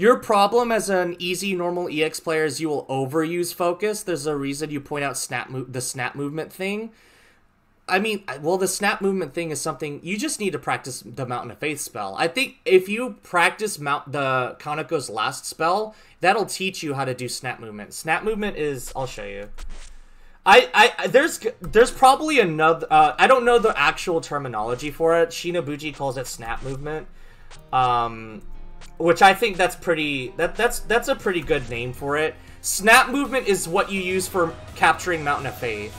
Your problem as an easy normal EX player is you will overuse focus. There's a reason you point out snap mo- the snap movement thing. I mean, well, the snap movement thing is something you just need to practice the Mountain of Faith spell. I think if you practice Mount the Kanako's last spell, that'll teach you how to do snap movement. Snap movement is I'll show you. I, I there's there's probably another uh, I don't know the actual terminology for it. Shinobuji calls it snap movement. Um which I think that's pretty that that's that's a pretty good name for it. Snap movement is what you use for capturing Mountain of Faith.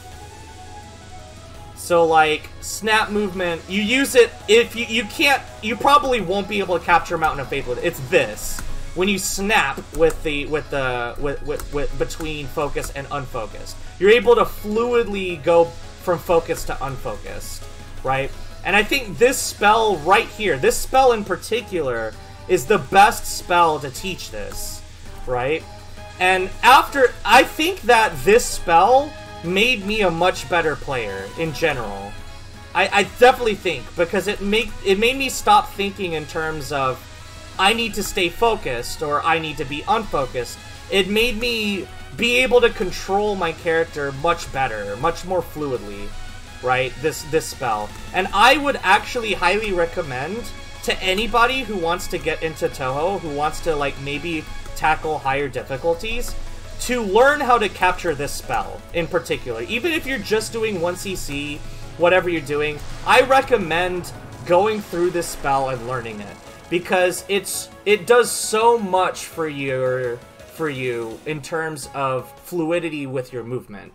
So like snap movement, you use it if you you can't you probably won't be able to capture Mountain of Faith with it. It's this. When you snap with the with the with, with, with between focus and unfocused. You're able to fluidly go from focus to unfocused, right? And I think this spell right here, this spell in particular, is the best spell to teach this, right? And after, I think that this spell made me a much better player in general. I, I definitely think because it make it made me stop thinking in terms of I need to stay focused or I need to be unfocused. It made me be able to control my character much better, much more fluidly, right? This this spell. And I would actually highly recommend to anybody who wants to get into Touhou, who wants to like maybe tackle higher difficulties, to learn how to capture this spell in particular. Even if you're just doing 1cc, whatever you're doing, I recommend going through this spell and learning it because it's it does so much for your for you in terms of fluidity with your movement.